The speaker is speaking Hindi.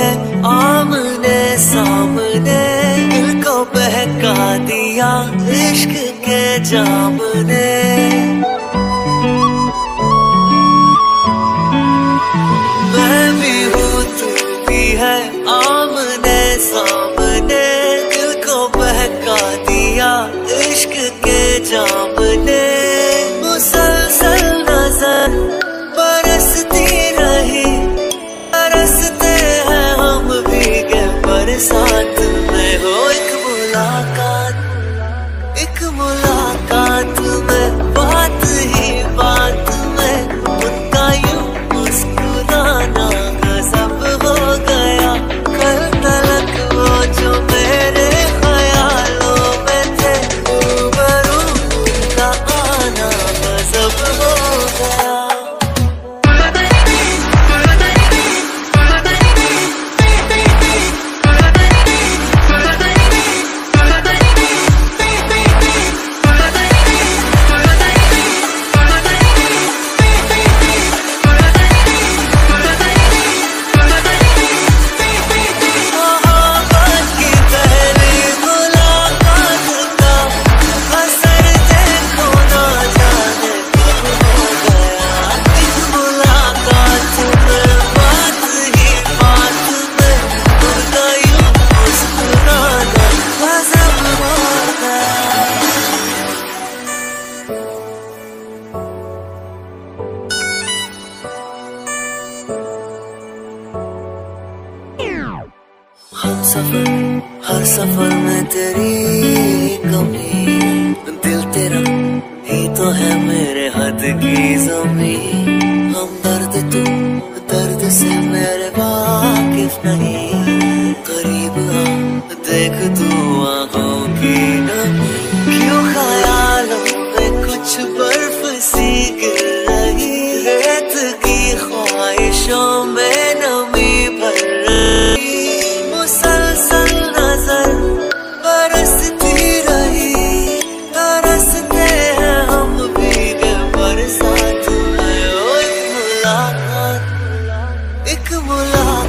है आमने सामने दिल को बहका दिया इश्क के जाम ने सफ़र, हर सफ़र में तेरी कमी। दिल तेरा ही तो है मेरे हद की जमी। हम दर्द तू, दर्द से मेरे वाकिफ नहीं। करीब देख तू आँखों की नमी। एक बुला